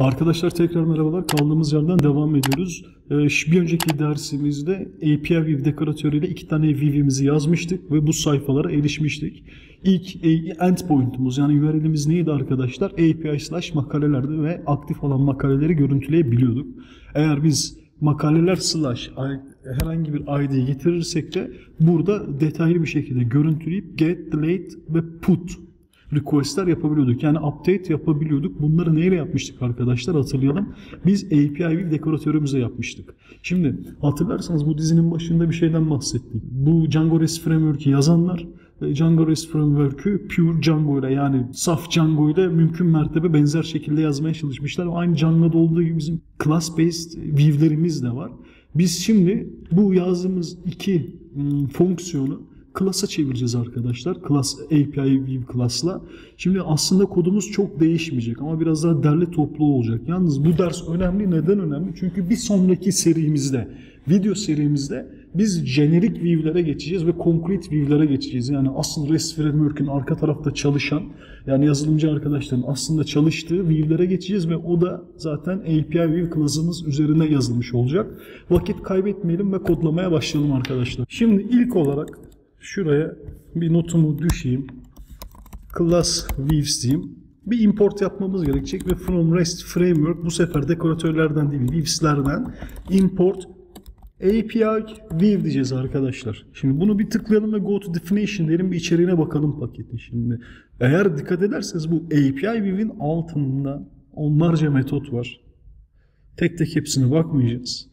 Arkadaşlar tekrar merhabalar. Kaldığımız yerden devam ediyoruz. Ee, bir önceki dersimizde API View dekoratörüyle iki tane View'imizi yazmıştık ve bu sayfalara erişmiştik. İlk endpoint'umuz yani URL'imiz neydi arkadaşlar? API slash makalelerdi ve aktif olan makaleleri görüntüleyebiliyorduk. Eğer biz makaleler slash herhangi bir ID getirirsek de burada detaylı bir şekilde görüntüleyip get, delete ve put request'ler yapabiliyorduk. Yani update yapabiliyorduk. Bunları neyle yapmıştık arkadaşlar hatırlayalım. Biz API View dekoratörümüze yapmıştık. Şimdi hatırlarsanız bu dizinin başında bir şeyden bahsettik. Bu Django REST Framework'ü yazanlar e, Django REST Framework'ü pure Django ile yani saf Django ile mümkün mertebe benzer şekilde yazmaya çalışmışlar. Aynı Django'da olduğu gibi bizim class based view'lerimiz de var. Biz şimdi bu yazdığımız iki ıı, fonksiyonu class'a çevireceğiz arkadaşlar. Class API View class'la. Şimdi aslında kodumuz çok değişmeyecek ama biraz daha derli toplu olacak. Yalnız bu ders önemli. Neden önemli? Çünkü bir sonraki serimizde, video serimizde biz jenerik view'lere geçeceğiz ve concrete view'lere geçeceğiz. Yani asıl REST framework'ün arka tarafta çalışan yani yazılımcı arkadaşların aslında çalıştığı view'lere geçeceğiz ve o da zaten API View class'ımız üzerine yazılmış olacak. Vakit kaybetmeyelim ve kodlamaya başlayalım arkadaşlar. Şimdi ilk olarak şuraya bir notumu düşeyim. Class views diyeyim. Bir import yapmamız gerekecek ve from REST framework bu sefer dekoratörlerden değil views'lerden import API view diyeceğiz arkadaşlar. Şimdi bunu bir tıklayalım ve go to definition diyelim bir içeriğine bakalım paketin şimdi. Eğer dikkat ederseniz bu API view'in altında onlarca metot var. Tek tek hepsine bakmayacağız.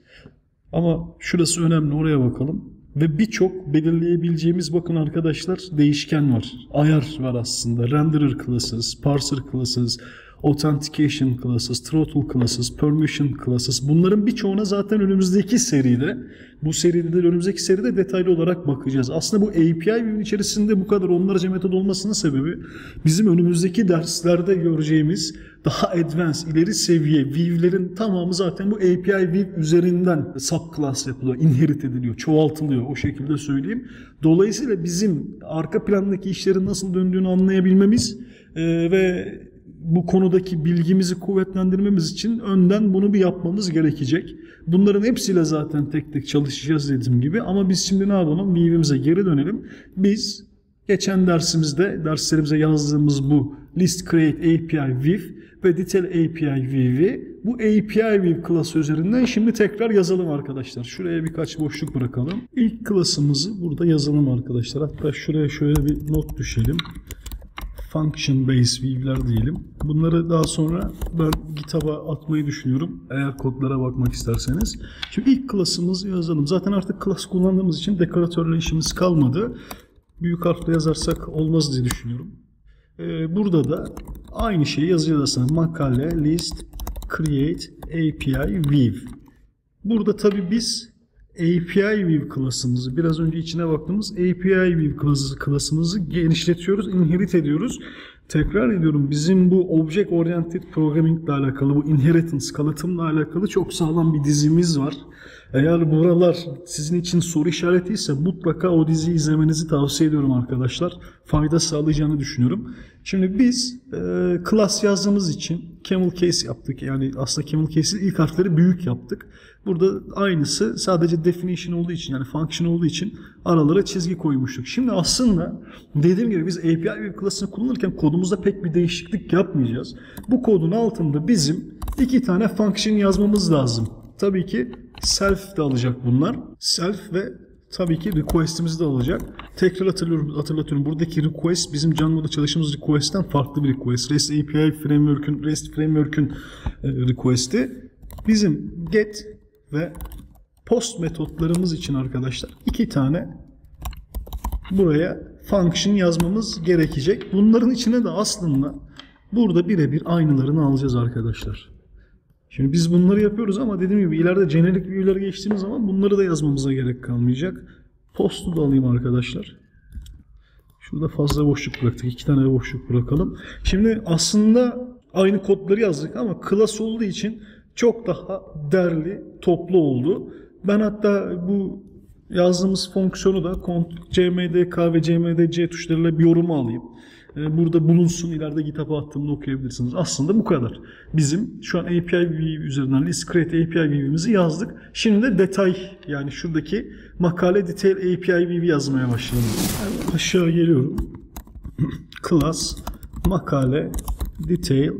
Ama şurası önemli oraya bakalım. Ve birçok belirleyebileceğimiz bakın arkadaşlar değişken var. Ayar var aslında. Renderer classes, parser classes, authentication classes, throttle classes, permission classes. Bunların birçoğuna zaten önümüzdeki seride, bu seride de önümüzdeki seride detaylı olarak bakacağız. Aslında bu API View'in içerisinde bu kadar onlarca metod olmasının sebebi bizim önümüzdeki derslerde göreceğimiz daha advanced, ileri seviye view'lerin tamamı zaten bu API View üzerinden subclass yapılıyor, inherit ediliyor, çoğaltılıyor o şekilde söyleyeyim. Dolayısıyla bizim arka plandaki işlerin nasıl döndüğünü anlayabilmemiz ve bu konudaki bilgimizi kuvvetlendirmemiz için önden bunu bir yapmamız gerekecek. Bunların hepsiyle zaten tek tek çalışacağız dediğim gibi ama biz şimdi ne yapalım? View'imize geri dönelim. Biz geçen dersimizde derslerimize yazdığımız bu list create API view ve detail API view'i bu API view klası üzerinden şimdi tekrar yazalım arkadaşlar. Şuraya birkaç boşluk bırakalım. İlk klasımızı burada yazalım arkadaşlar. Hatta şuraya şöyle bir not düşelim function based view'ler diyelim. Bunları daha sonra ben GitHub'a atmayı düşünüyorum. Eğer kodlara bakmak isterseniz. Şimdi ilk klasımızı yazalım. Zaten artık klas kullandığımız için dekoratörle işimiz kalmadı. Büyük harfle yazarsak olmaz diye düşünüyorum. Ee, burada da aynı şeyi yazacağız aslında. Makale, list, create, API, view. Burada tabi biz API View klasımızı biraz önce içine baktığımız API View klası, klasımızı genişletiyoruz, inherit ediyoruz. Tekrar ediyorum bizim bu Object Oriented Programming ile alakalı, bu inheritance, kalıtımla alakalı çok sağlam bir dizimiz var. Eğer buralar sizin için soru işaretiyse mutlaka o diziyi izlemenizi tavsiye ediyorum arkadaşlar. Fayda sağlayacağını düşünüyorum. Şimdi biz e, class yazdığımız için camel case yaptık. Yani aslında camel case'in ilk harfleri büyük yaptık. Burada aynısı sadece definition olduğu için yani function olduğu için aralara çizgi koymuştuk. Şimdi aslında dediğim gibi biz API View klasını kullanırken kodumuzda pek bir değişiklik yapmayacağız. Bu kodun altında bizim iki tane function yazmamız lazım. Tabii ki self de alacak bunlar. Self ve tabii ki request'imizi de alacak. Tekrar hatırlıyorum, hatırlatıyorum. Buradaki request bizim Django'da çalıştığımız request'ten farklı bir request. REST API Framework'ün REST Framework'ün e, request'i. Bizim get ve post metotlarımız için arkadaşlar iki tane buraya function yazmamız gerekecek. Bunların içine de aslında burada birebir aynılarını alacağız arkadaşlar. Şimdi biz bunları yapıyoruz ama dediğim gibi ileride jenerik view'lere geçtiğimiz zaman bunları da yazmamıza gerek kalmayacak. Post'u da alayım arkadaşlar. Şurada fazla boşluk bıraktık. iki tane boşluk bırakalım. Şimdi aslında aynı kodları yazdık ama class olduğu için çok daha derli, toplu oldu. Ben hatta bu yazdığımız fonksiyonu da cmdk ve cmdc tuşlarıyla bir yorum alayım. E, burada bulunsun. İleride GitHub'a attığımda okuyabilirsiniz. Aslında bu kadar. Bizim şu an API view üzerinden list create API view'imizi yazdık. Şimdi de detay yani şuradaki makale detail API view yazmaya başlayalım. Yani aşağı geliyorum. Class makale detail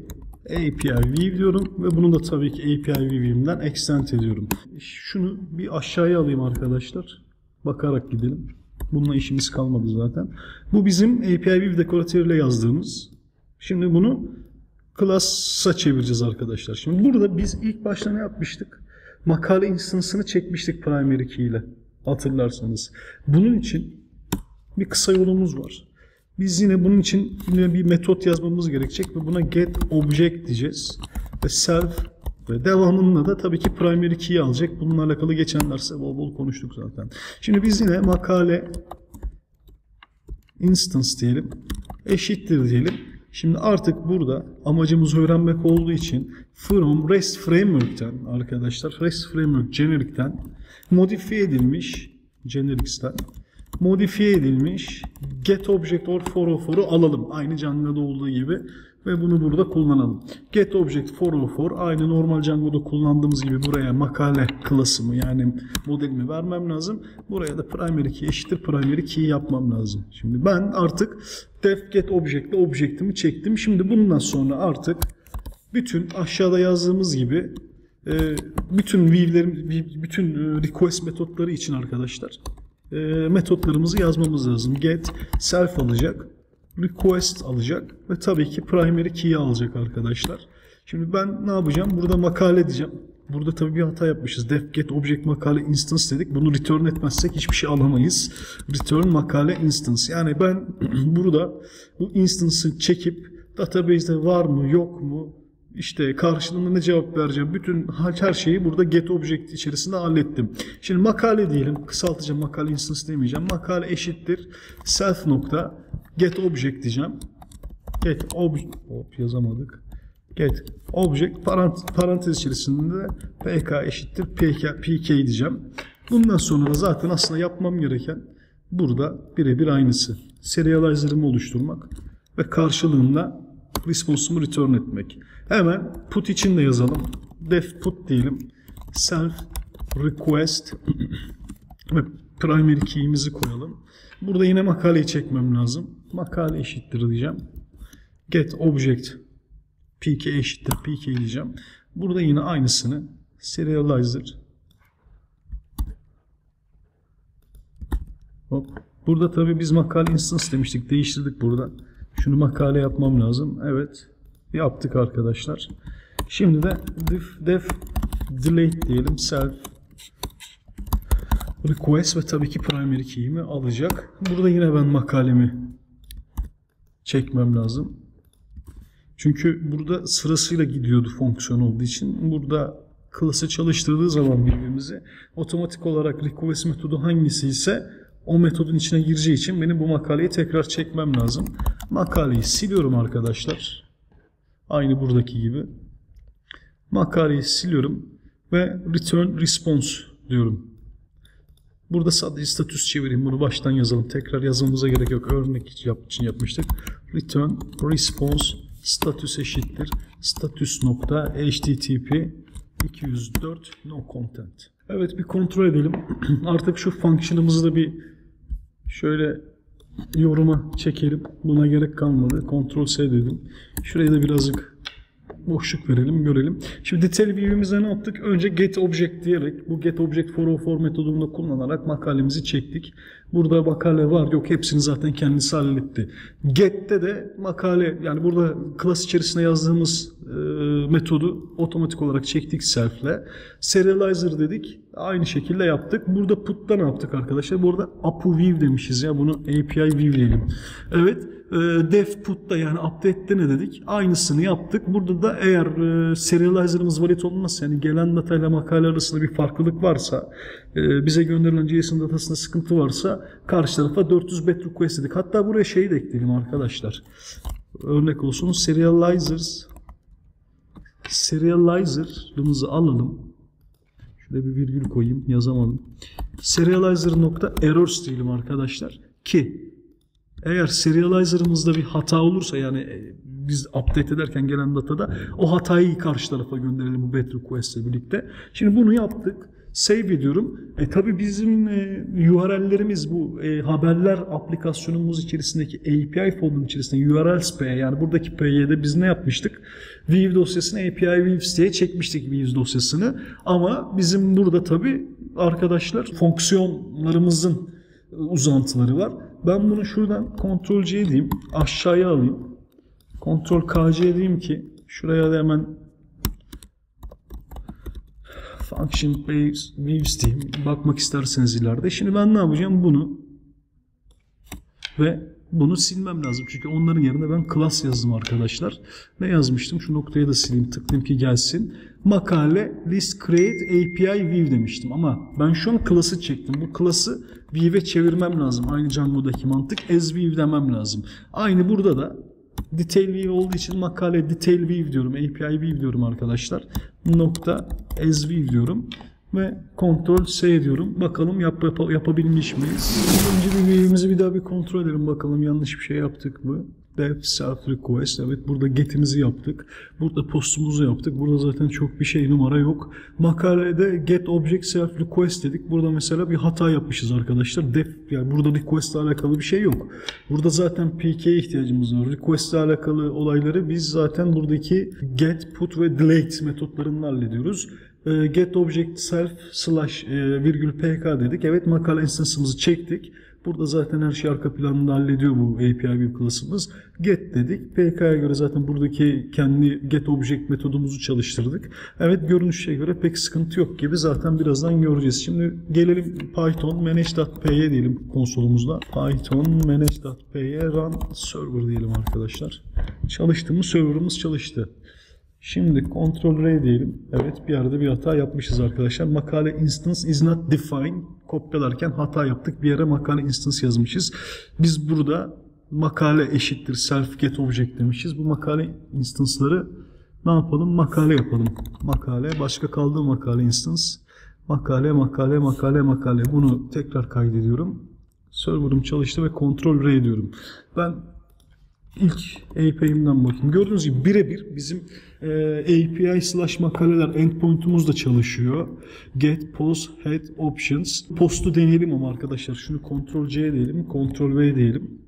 API view diyorum ve bunu da tabii ki API view'imden extend ediyorum. Şunu bir aşağıya alayım arkadaşlar. Bakarak gidelim. Bununla işimiz kalmadı zaten. Bu bizim API view dekoratörüyle yazdığımız. Şimdi bunu class'a çevireceğiz arkadaşlar. Şimdi burada biz ilk başta ne yapmıştık? Makale instance'ını çekmiştik primary key ile. Hatırlarsanız. Bunun için bir kısa yolumuz var. Biz yine bunun için yine bir metot yazmamız gerekecek ve buna get object diyeceğiz. Ve self ve devamında da tabii ki primary key alacak. Bununla alakalı geçen derste bol bol konuştuk zaten. Şimdi biz yine makale instance diyelim. Eşittir diyelim. Şimdi artık burada amacımız öğrenmek olduğu için from REST framework'ten arkadaşlar REST framework generic'ten modifiye edilmiş generics'ten modifiye edilmiş get object or for for'u alalım. Aynı Django'da olduğu gibi ve bunu burada kullanalım. Get object for for aynı normal Django'da kullandığımız gibi buraya makale klasımı yani modelimi vermem lazım. Buraya da primary key eşittir primary key yapmam lazım. Şimdi ben artık def get object'le object'imi çektim. Şimdi bundan sonra artık bütün aşağıda yazdığımız gibi e, bütün view'lerim bütün e, request metotları için arkadaşlar e, metotlarımızı yazmamız lazım. Get self alacak, request alacak ve tabii ki primary key alacak arkadaşlar. Şimdi ben ne yapacağım? Burada makale diyeceğim. Burada tabii bir hata yapmışız. Def get object makale instance dedik. Bunu return etmezsek hiçbir şey alamayız. Return makale instance. Yani ben burada bu instance'ı çekip database'de var mı yok mu işte karşılığında ne cevap vereceğim. Bütün her şeyi burada get object içerisinde hallettim. Şimdi makale diyelim. Kısaltacağım makale instance demeyeceğim. Makale eşittir self nokta get object diyeceğim. Get object hop yazamadık. Get object parantez, parantez içerisinde pk eşittir pk, pk diyeceğim. Bundan sonra da zaten aslında yapmam gereken burada birebir aynısı. Serializer'ımı oluşturmak ve karşılığında response'umu return etmek. Hemen put için de yazalım. Def put diyelim. Self request ve primary key'imizi koyalım. Burada yine makaleyi çekmem lazım. Makale eşittir diyeceğim. Get object pk eşittir pk diyeceğim. Burada yine aynısını serializer Hop. Burada tabi biz makale instance demiştik. Değiştirdik burada. Şunu makale yapmam lazım. Evet. Yaptık arkadaşlar. Şimdi de def, def delete diyelim. Self request ve tabii ki primary key'imi alacak. Burada yine ben makalemi çekmem lazım. Çünkü burada sırasıyla gidiyordu fonksiyon olduğu için. Burada klası çalıştırdığı zaman birbirimizi otomatik olarak request metodu hangisi ise o metodun içine gireceği için benim bu makaleyi tekrar çekmem lazım. Makaleyi siliyorum arkadaşlar. Aynı buradaki gibi. Makaleyi siliyorum ve return response diyorum. Burada sadece status çevireyim. Bunu baştan yazalım. Tekrar yazmamıza gerek yok. Örnek için yapmıştık. Return response status eşittir. Status nokta http 204 no content. Evet bir kontrol edelim. Artık şu function'ımızı da bir şöyle yoruma çekelim. Buna gerek kalmadı. Ctrl S dedim. Şuraya da birazcık boşluk verelim, görelim. Şimdi detail view'imize ne yaptık? Önce get object diyerek bu get object for for metodunu kullanarak makalemizi çektik. Burada makale var yok hepsini zaten kendisi halletti. Get'te de makale yani burada class içerisinde yazdığımız e, metodu otomatik olarak çektik self'le. Serializer dedik. Aynı şekilde yaptık. Burada put'ta ne yaptık arkadaşlar? Burada apu view demişiz ya. Bunu API view diyelim. Evet. E, def put'ta yani update'te ne dedik? Aynısını yaptık. Burada da eğer e, serializer'ımız valid olmazsa yani gelen data ile makale arasında bir farklılık varsa e, bize gönderilen JSON datasında sıkıntı varsa karşı tarafa 400 bet request dedik. Hatta buraya şeyi de ekleyelim arkadaşlar. Örnek olsun serializers serializer'ımızı alalım. Şuraya bir virgül koyayım. Yazamadım. Serializer nokta errors diyelim arkadaşlar. Ki Eğer serializer'ımızda bir hata olursa yani e, biz update ederken gelen datada o hatayı karşı tarafa gönderelim bu bet request birlikte. Şimdi bunu yaptık. Save ediyorum. E tabi bizim e, URL'lerimiz bu e, haberler aplikasyonumuz içerisindeki API folder'ın içerisinde URLs P yani buradaki P'ye biz ne yapmıştık? View dosyasını API Views diye çekmiştik Views dosyasını. Ama bizim burada tabi arkadaşlar fonksiyonlarımızın uzantıları var. Ben bunu şuradan Ctrl C diyeyim. Aşağıya alayım. Ctrl KC diyeyim ki şuraya da hemen function views diyeyim. Bakmak isterseniz ileride. Şimdi ben ne yapacağım? Bunu ve bunu silmem lazım. Çünkü onların yerine ben class yazdım arkadaşlar. Ne yazmıştım? Şu noktaya da sileyim. Tıklayayım ki gelsin. Makale list create API view demiştim. Ama ben şu an class'ı çektim. Bu class'ı view'e çevirmem lazım. Aynı Django'daki mantık. As view demem lazım. Aynı burada da detail view olduğu için makale detail view diyorum. API view diyorum arkadaşlar. Nokta as view diyorum ve kontrol S diyorum. Bakalım yap, yap, yapabilmiş miyiz? Önce bir view'imizi bir daha bir kontrol edelim bakalım yanlış bir şey yaptık mı? Def self request. Evet burada get'imizi yaptık. Burada postumuzu yaptık. Burada zaten çok bir şey numara yok. Makalede get object self request dedik. Burada mesela bir hata yapmışız arkadaşlar. Def yani burada request ile alakalı bir şey yok. Burada zaten PK'ye ihtiyacımız var. Request ile alakalı olayları biz zaten buradaki get, put ve delete metotlarını hallediyoruz. E, get object self slash e, virgül pk dedik. Evet makale instance'ımızı çektik. Burada zaten her şey arka planında hallediyor bu API view klasımız. Get dedik. PK'ya göre zaten buradaki kendi get object metodumuzu çalıştırdık. Evet görünüşe göre pek sıkıntı yok gibi zaten birazdan göreceğiz. Şimdi gelelim Python manage.py diyelim konsolumuzda. Python manage.py run server diyelim arkadaşlar. Çalıştı mı? Serverımız çalıştı. Şimdi Ctrl R diyelim. Evet bir yerde bir hata yapmışız arkadaşlar. Makale instance is not defined. Kopyalarken hata yaptık. Bir yere makale instance yazmışız. Biz burada makale eşittir self get object demişiz. Bu makale instance'ları ne yapalım? Makale yapalım. Makale. Başka kaldı makale instance. Makale, makale, makale, makale. Bunu tekrar kaydediyorum. Server'ım çalıştı ve Ctrl R diyorum. Ben ilk API'imden bakayım. Gördüğünüz gibi birebir bizim API slash makaleler endpoint'umuz da çalışıyor. Get, post, head, options. Post'u deneyelim ama arkadaşlar. Şunu Ctrl C diyelim. Ctrl V diyelim.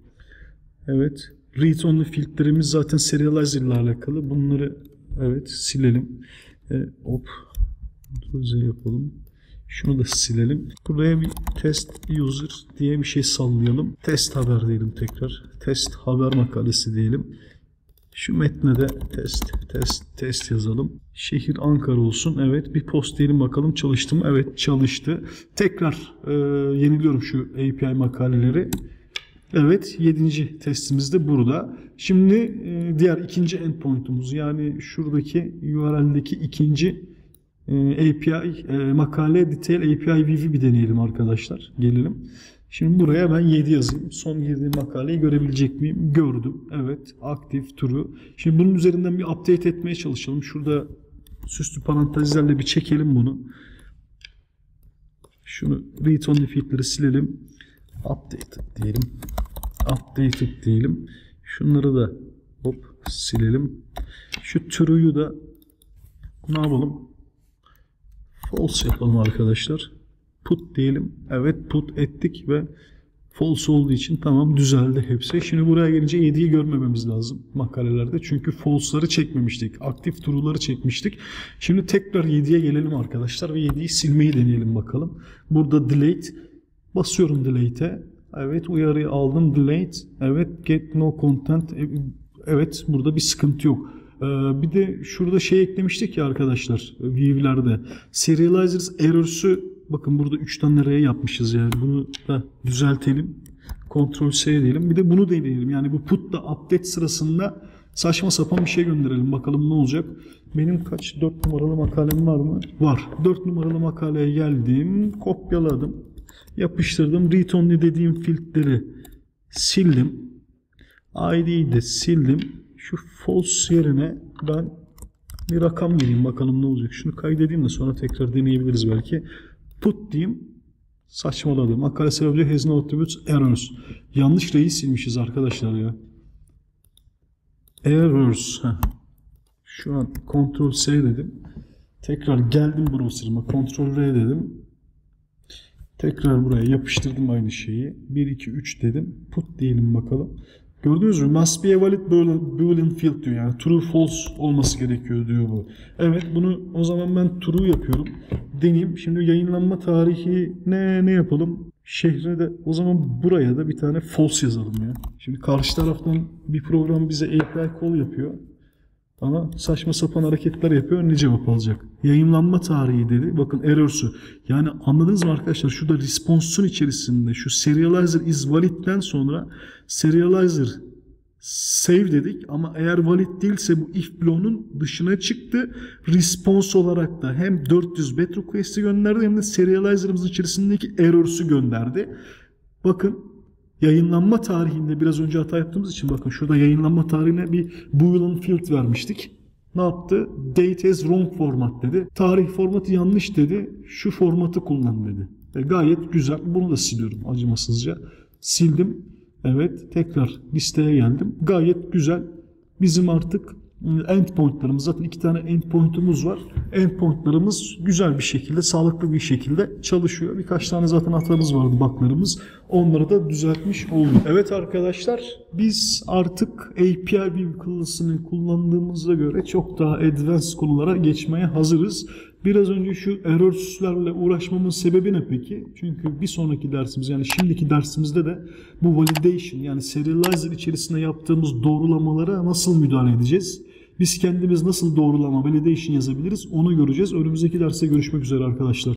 Evet. Read only field'lerimiz zaten serializer ile alakalı. Bunları evet silelim. E, hop. Z yapalım. Şunu da silelim. Buraya bir test user diye bir şey sallayalım. Test haber diyelim tekrar. Test haber makalesi diyelim. Şu metne de test, test, test yazalım. Şehir Ankara olsun. Evet bir post diyelim bakalım çalıştı mı? Evet çalıştı. Tekrar e, yeniliyorum şu API makaleleri. Evet 7. testimiz de burada. Şimdi e, diğer ikinci endpoint'umuz yani şuradaki URL'deki ikinci e, API e, makale detail API view'i bir deneyelim arkadaşlar. Gelelim. Şimdi buraya ben 7 yazayım. Son girdiğim makaleyi görebilecek miyim? Gördüm. Evet. Aktif turu. Şimdi bunun üzerinden bir update etmeye çalışalım. Şurada süslü parantezlerle bir çekelim bunu. Şunu read only field'leri silelim. Update diyelim. Updated diyelim. Şunları da hop silelim. Şu true'yu da ne yapalım? False yapalım arkadaşlar. Put diyelim. Evet put ettik ve false olduğu için tamam düzeldi hepsi. Şimdi buraya gelince 7'yi görmememiz lazım makalelerde. Çünkü false'ları çekmemiştik. Aktif true'ları çekmiştik. Şimdi tekrar 7'ye gelelim arkadaşlar ve 7'yi silmeyi deneyelim bakalım. Burada delete. Basıyorum delete'e. Evet uyarıyı aldım. Delete. Evet get no content. Evet burada bir sıkıntı yok. Ee, bir de şurada şey eklemiştik ya arkadaşlar view'lerde. Serializers error'su bakın burada 3 tane R yapmışız yani. Bunu da düzeltelim. Ctrl S diyelim. Bir de bunu deneyelim. Yani bu put'ta update sırasında saçma sapan bir şey gönderelim. Bakalım ne olacak. Benim kaç 4 numaralı makalem var mı? Var. 4 numaralı makaleye geldim. Kopyaladım. Yapıştırdım. Read only dediğim fieldleri sildim. ID'yi de sildim şu false yerine ben bir rakam gireyim bakalım ne olacak. Şunu kaydedeyim de sonra tekrar deneyebiliriz belki. Put diyeyim. Saçmaladım. Makale sebebi has no attributes errors. Yanlış reyi silmişiz arkadaşlar ya. Errors. Şu an Ctrl S dedim. Tekrar geldim browser'ıma. Ctrl R dedim. Tekrar buraya yapıştırdım aynı şeyi. 1, 2, 3 dedim. Put diyelim bakalım. Gördünüz mü? Must be a valid boolean, field diyor. Yani true false olması gerekiyor diyor bu. Evet bunu o zaman ben true yapıyorum. Deneyeyim. Şimdi yayınlanma tarihi ne ne yapalım? Şehre de o zaman buraya da bir tane false yazalım ya. Şimdi karşı taraftan bir program bize API call yapıyor. Ama saçma sapan hareketler yapıyor. Ne cevap alacak? Yayınlanma tarihi dedi. Bakın error'su. Yani anladınız mı arkadaşlar? Şurada response'un içerisinde şu serializer is valid'den sonra serializer save dedik ama eğer valid değilse bu if bloğunun dışına çıktı. Response olarak da hem 400 bet request'i gönderdi hem de serializer'ımızın içerisindeki error'su gönderdi. Bakın yayınlanma tarihinde biraz önce hata yaptığımız için bakın şurada yayınlanma tarihine bir boolean field vermiştik. Ne yaptı? Date as wrong format dedi. Tarih formatı yanlış dedi. Şu formatı kullan dedi. E, gayet güzel. Bunu da siliyorum acımasızca. Sildim. Evet. Tekrar listeye geldim. Gayet güzel. Bizim artık endpointlarımız zaten iki tane endpoint'umuz var. Endpoint'larımız güzel bir şekilde, sağlıklı bir şekilde çalışıyor. Birkaç tane zaten hatamız vardı, baklarımız. Onları da düzeltmiş olduk. Evet arkadaşlar, biz artık API klasını kullandığımıza göre çok daha advanced konulara geçmeye hazırız. Biraz önce şu errors'lerle uğraşmamın sebebi ne peki? Çünkü bir sonraki dersimiz yani şimdiki dersimizde de bu validation yani serializer içerisinde yaptığımız doğrulamalara nasıl müdahale edeceğiz? Biz kendimiz nasıl doğrulama validation yazabiliriz onu göreceğiz. Önümüzdeki derste görüşmek üzere arkadaşlar.